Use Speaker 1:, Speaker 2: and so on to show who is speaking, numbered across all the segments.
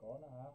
Speaker 1: 搞那啊？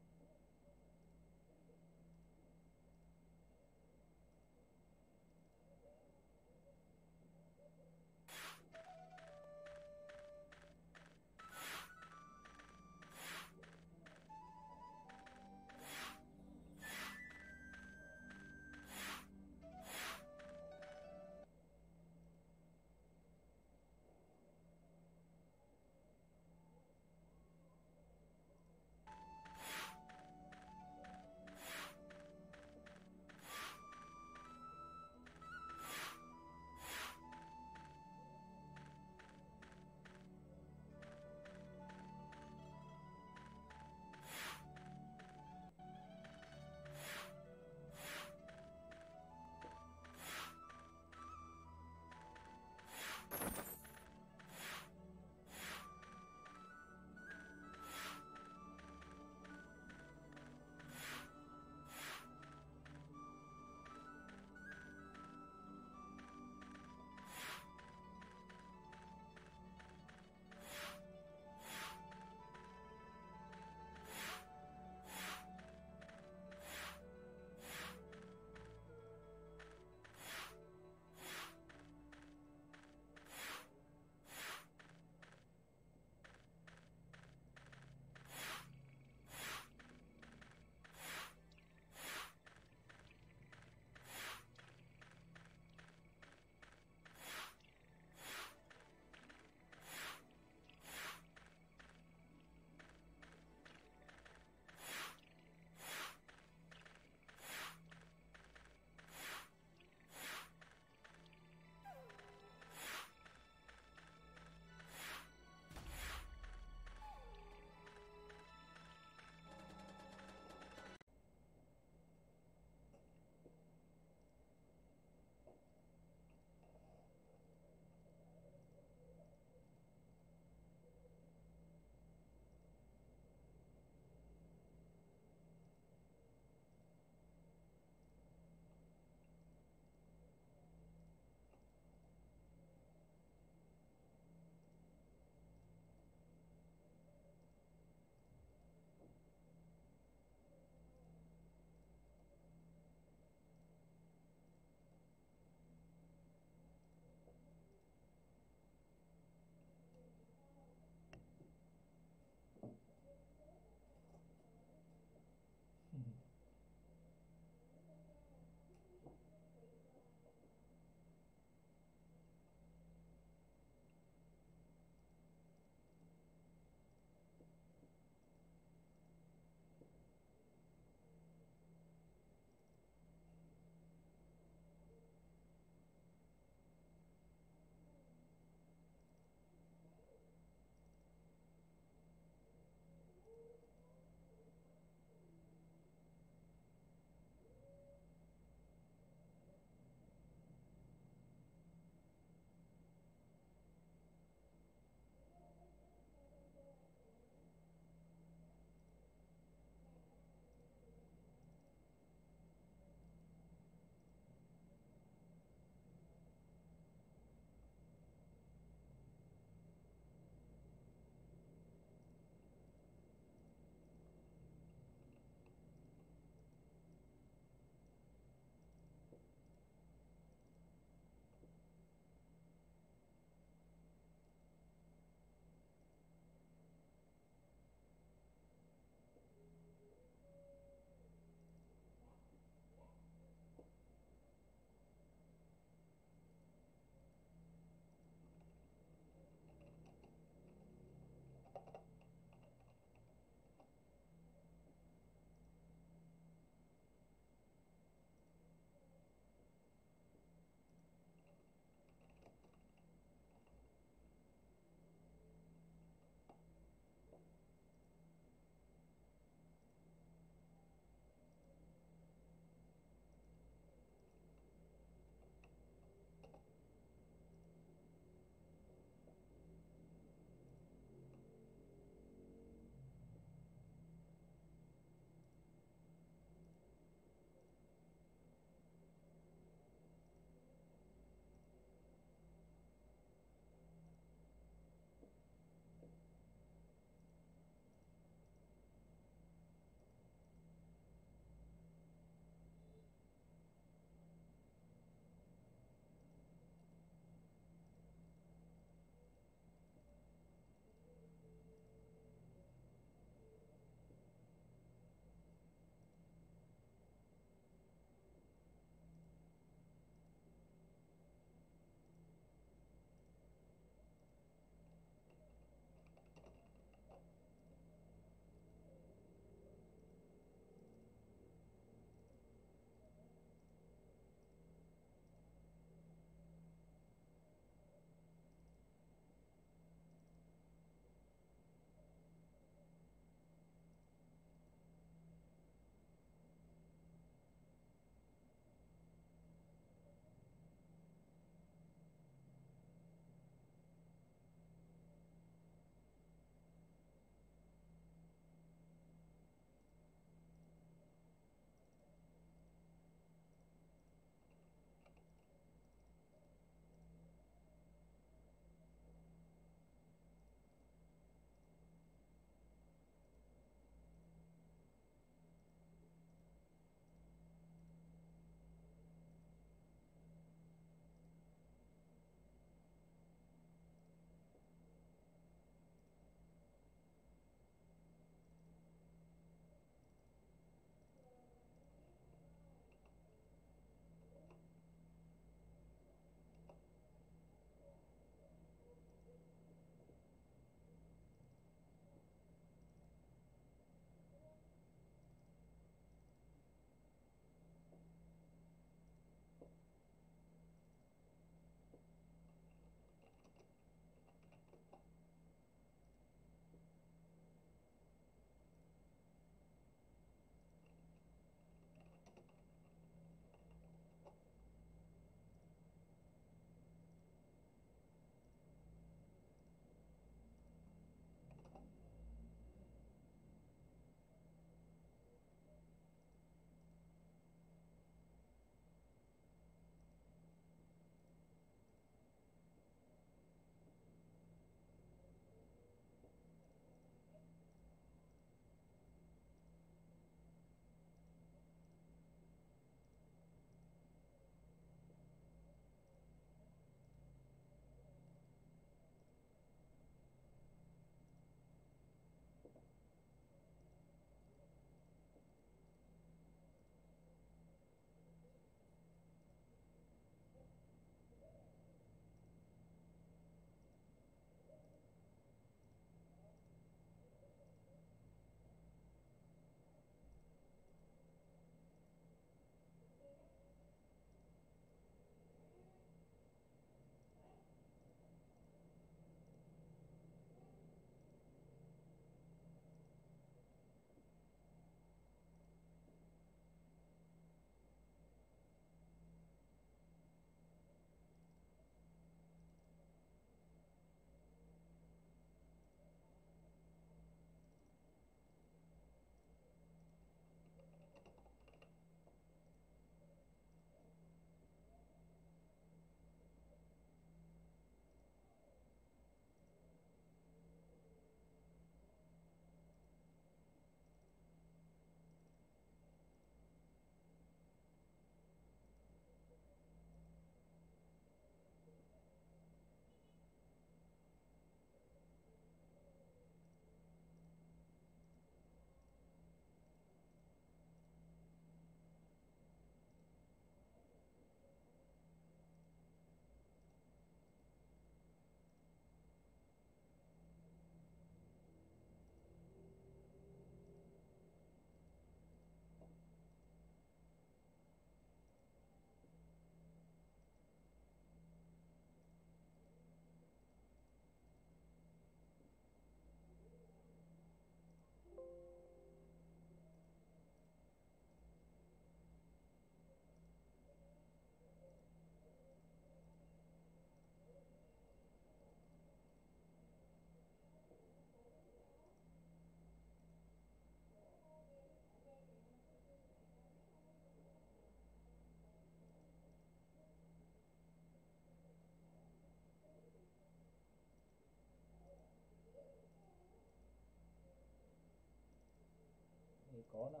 Speaker 1: có là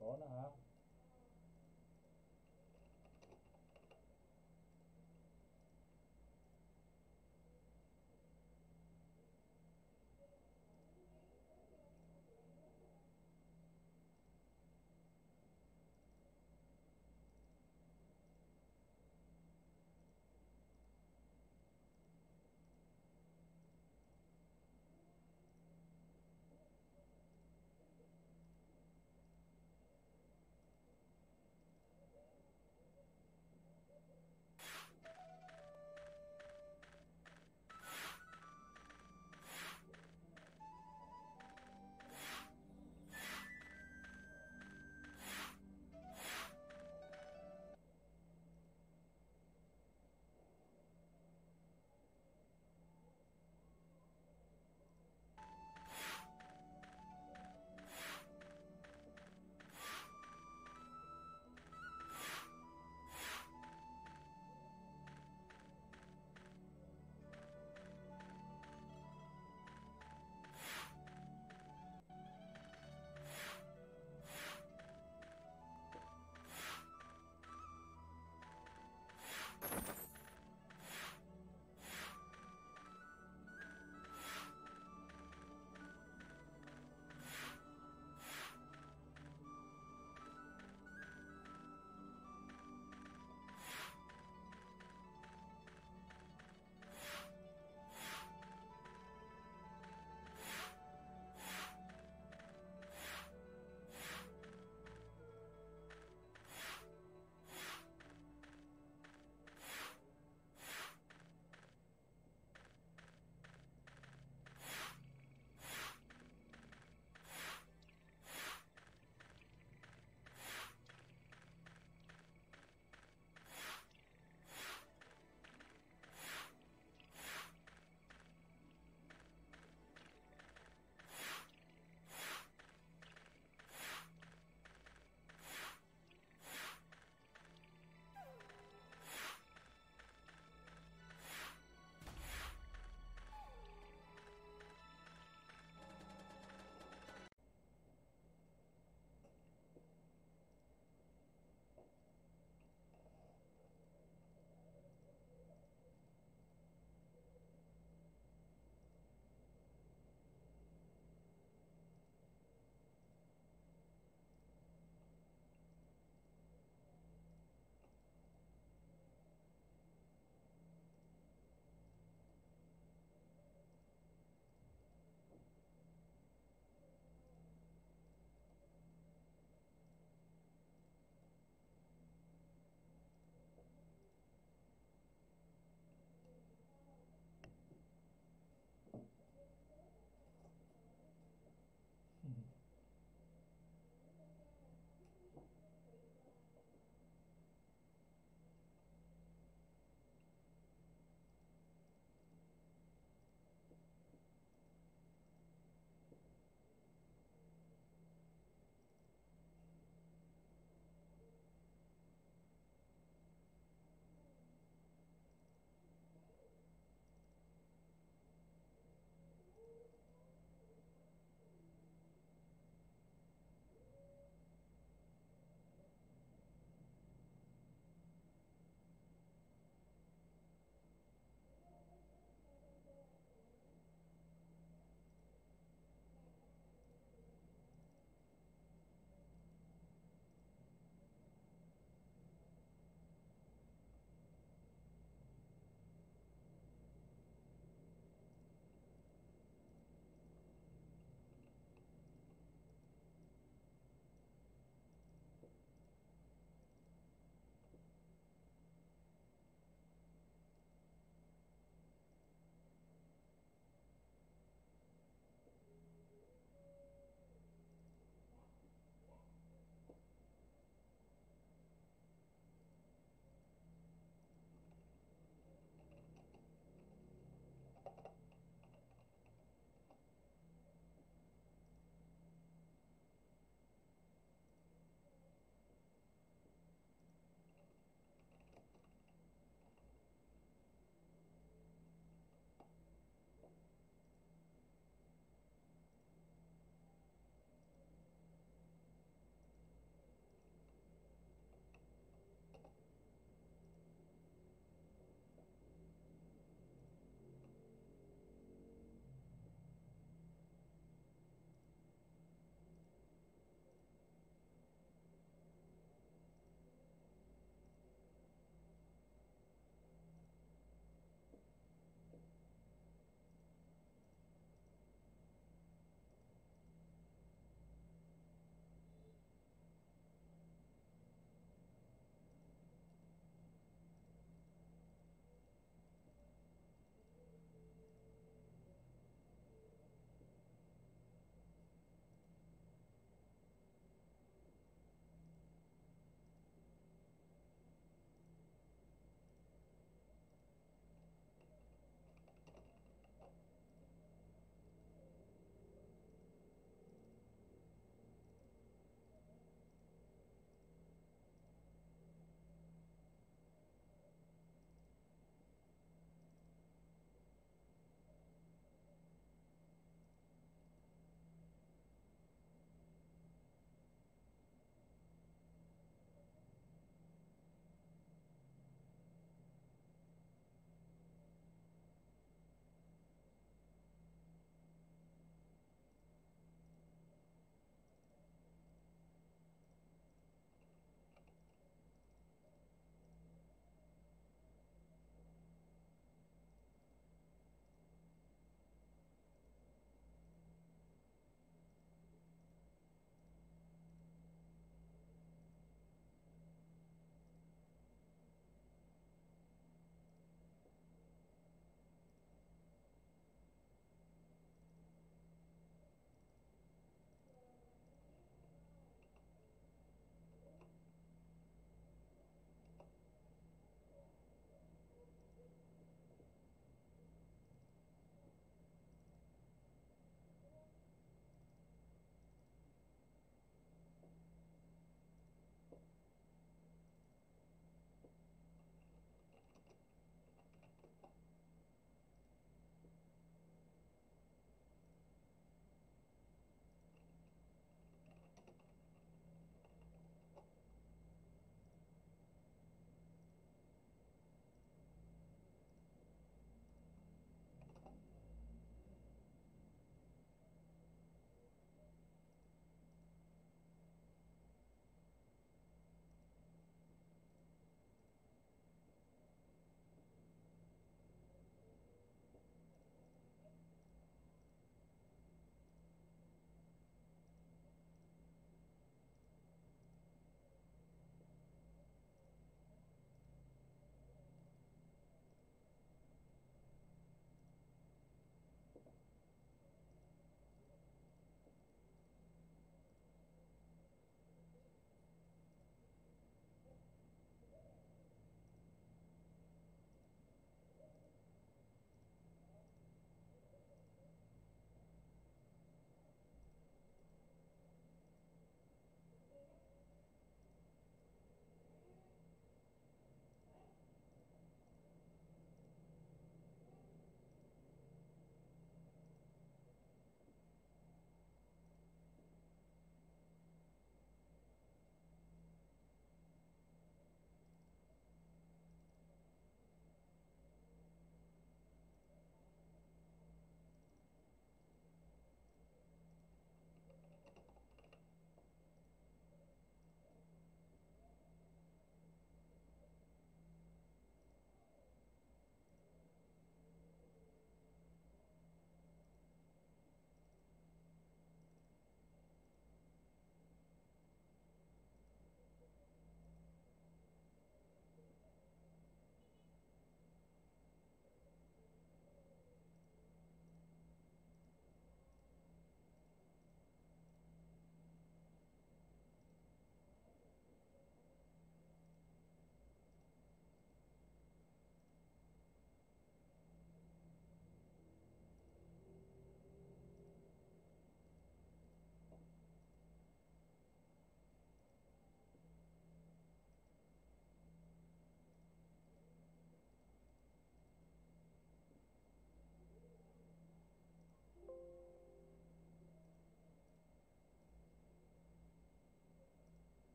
Speaker 1: 高了哈。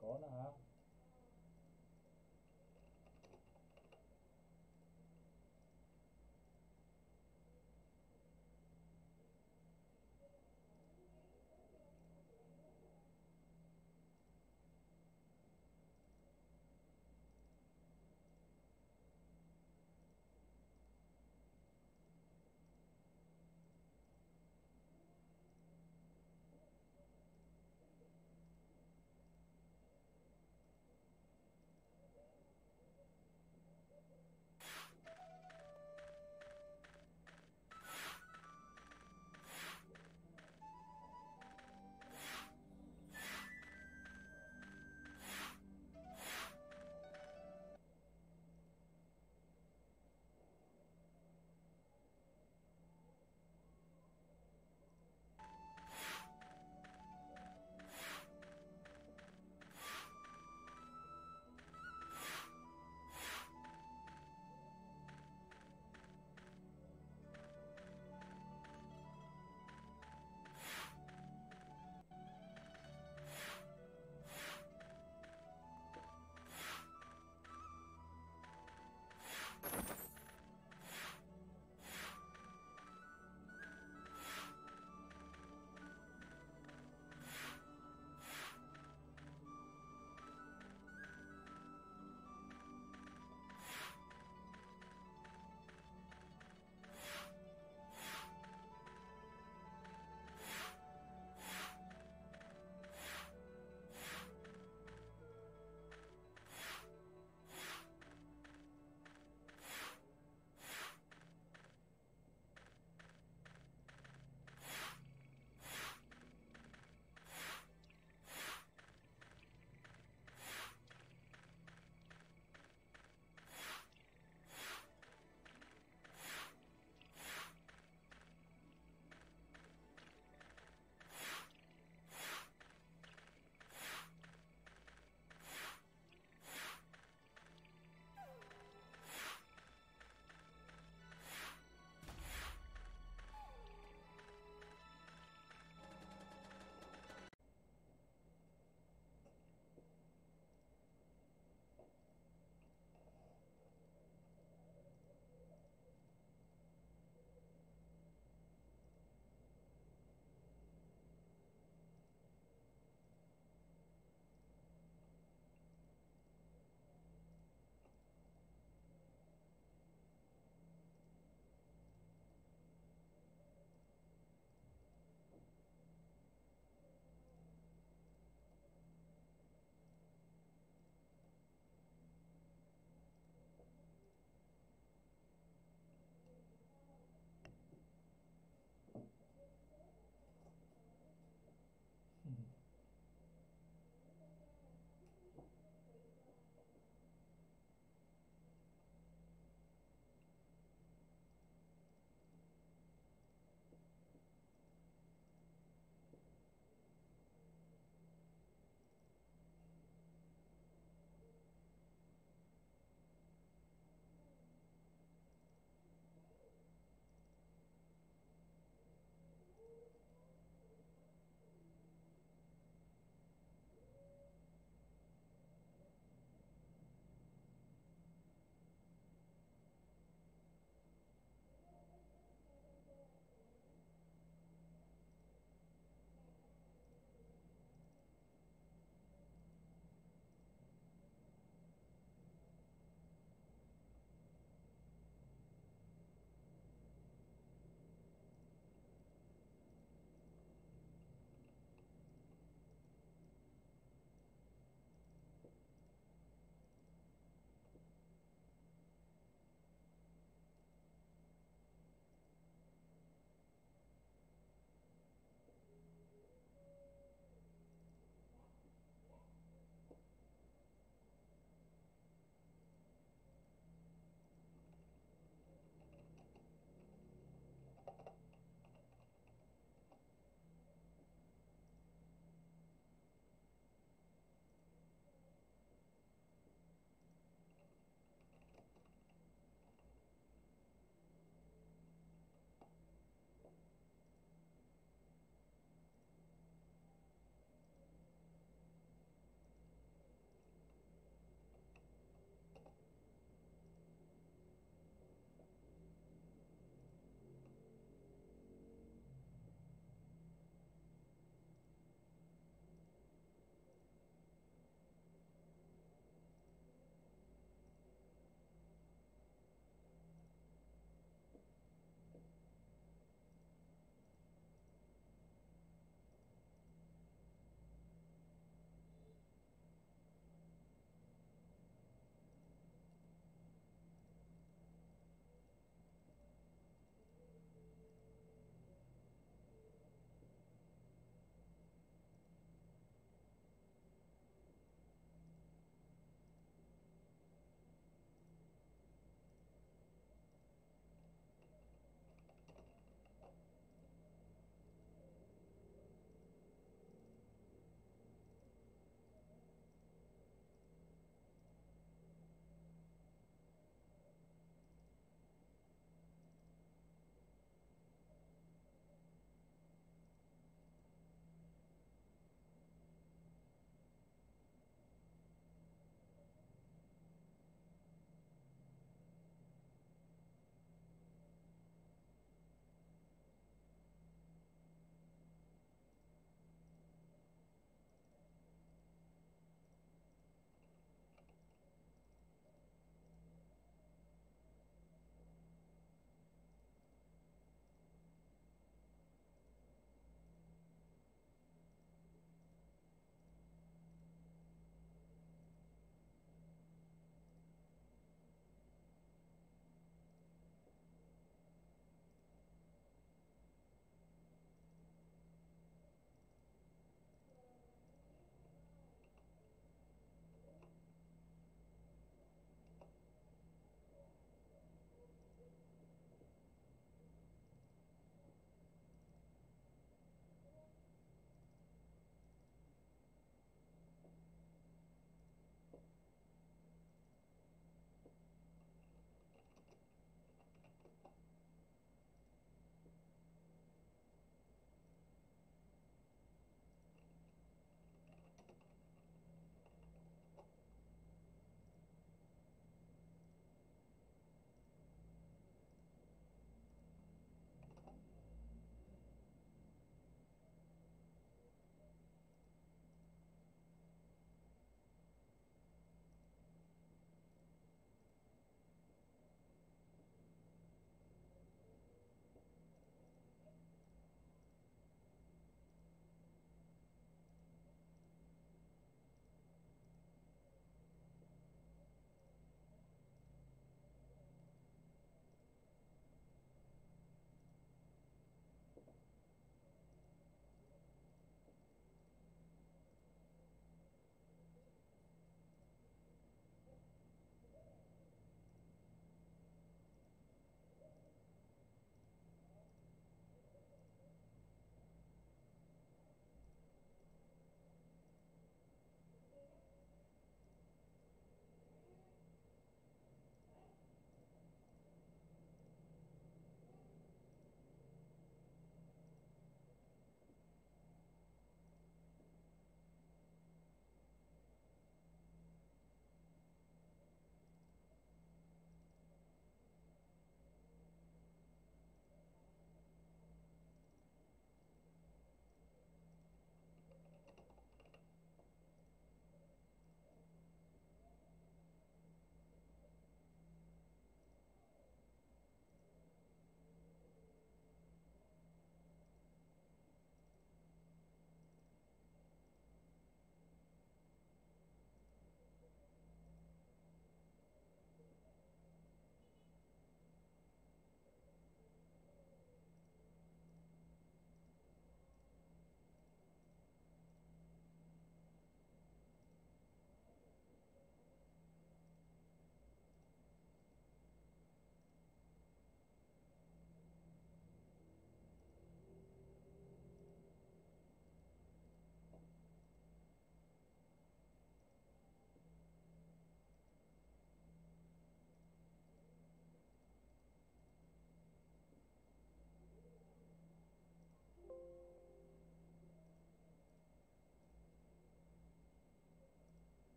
Speaker 1: 搞那啊？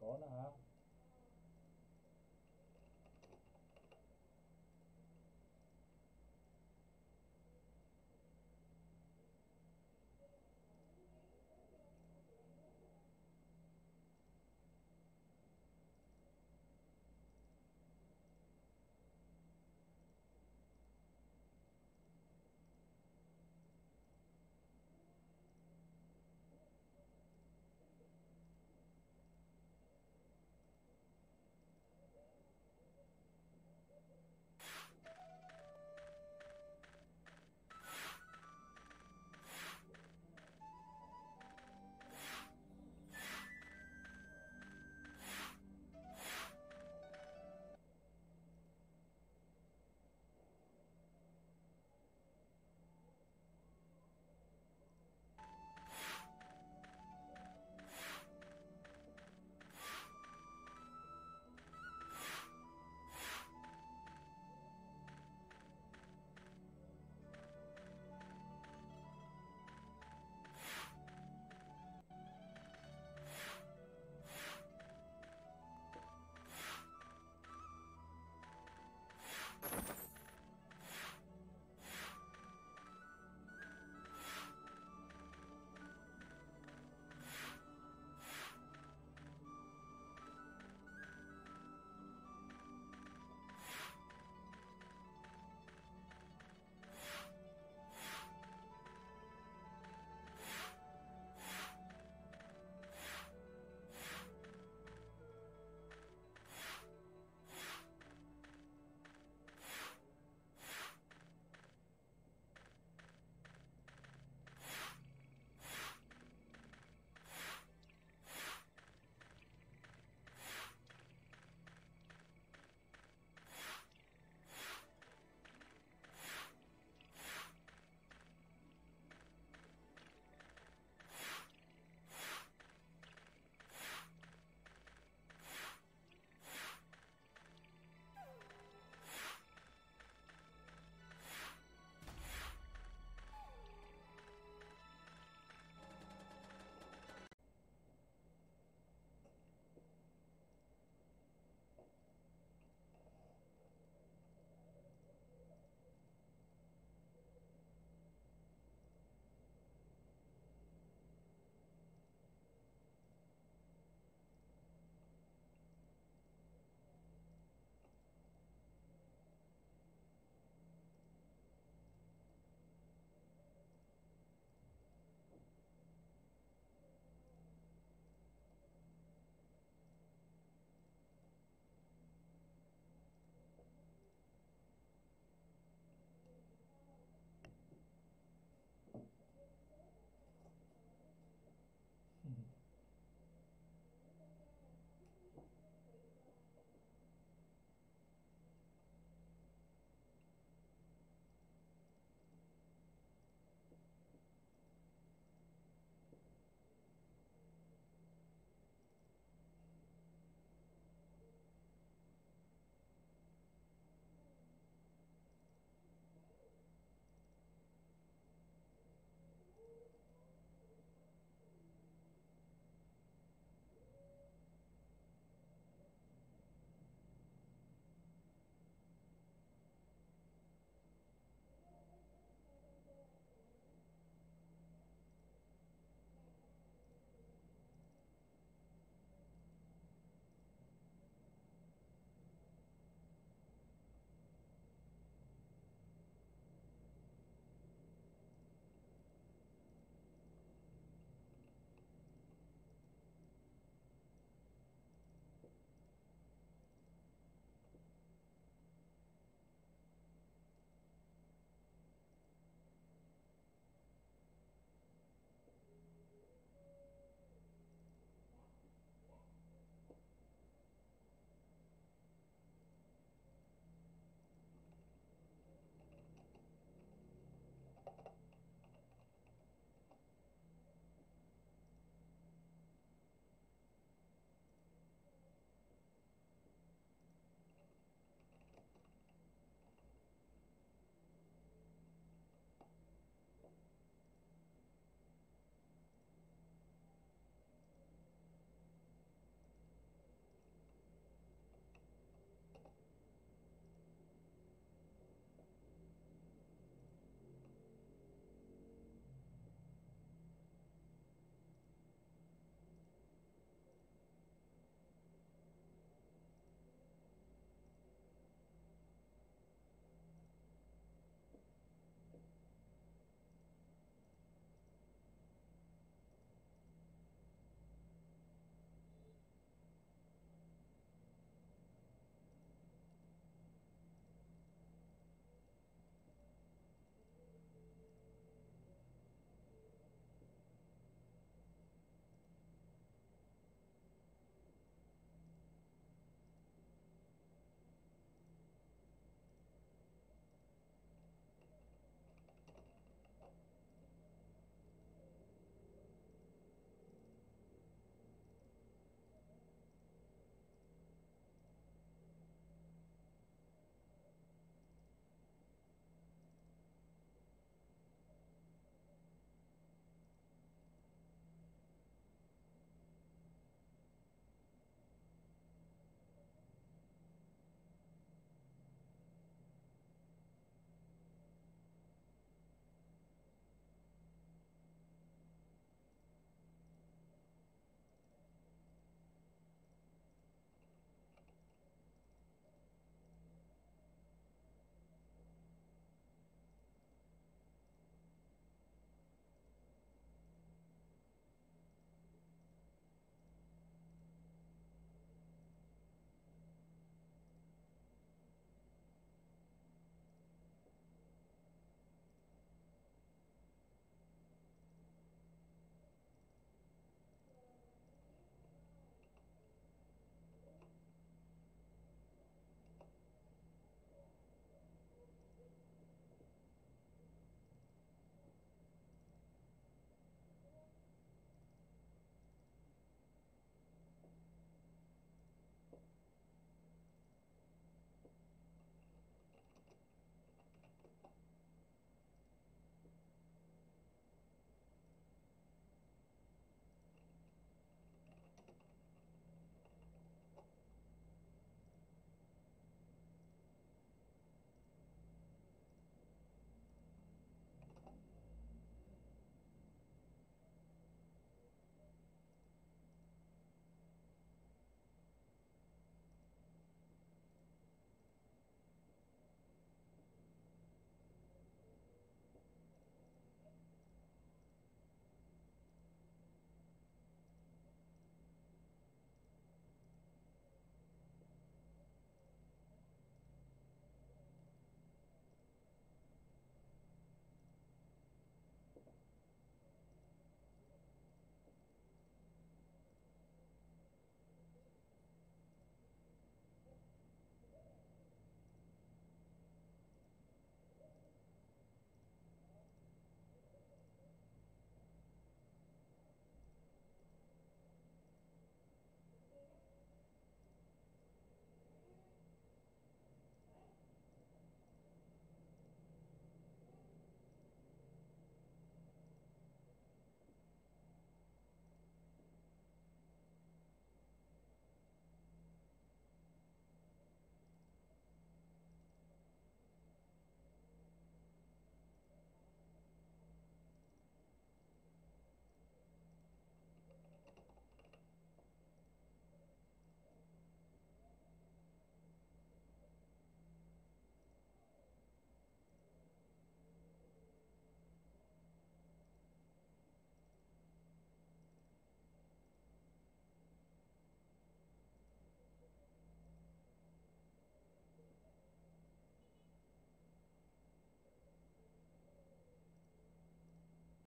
Speaker 1: 搞那下。